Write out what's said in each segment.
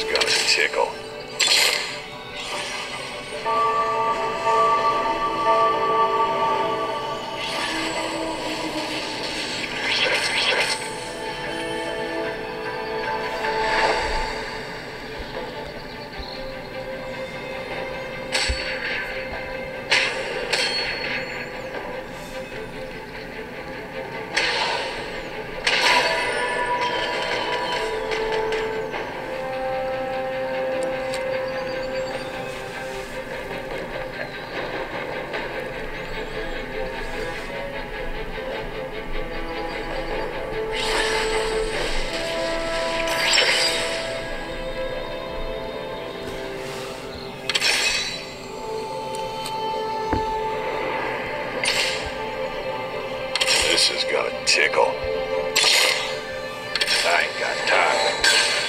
has got a tickle. This is gonna tickle. I ain't got time.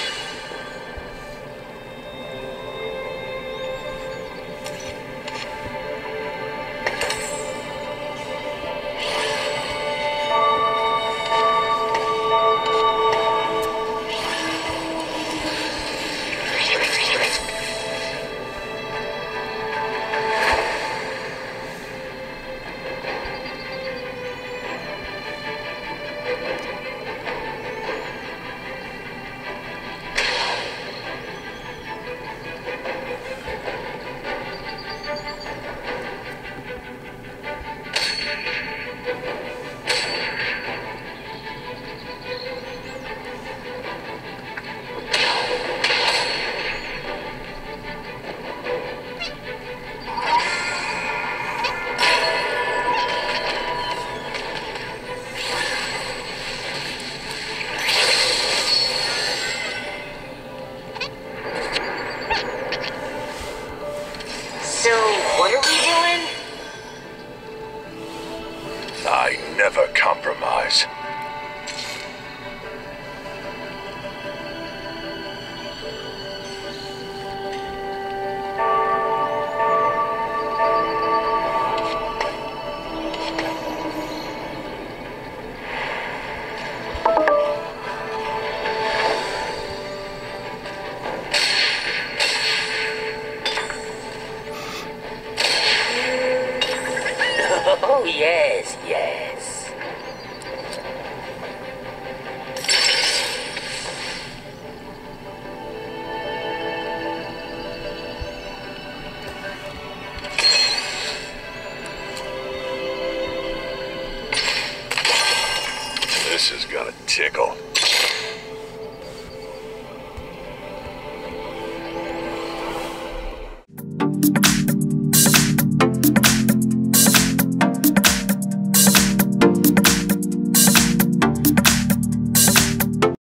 Oh, yes, yes. This is gonna tickle.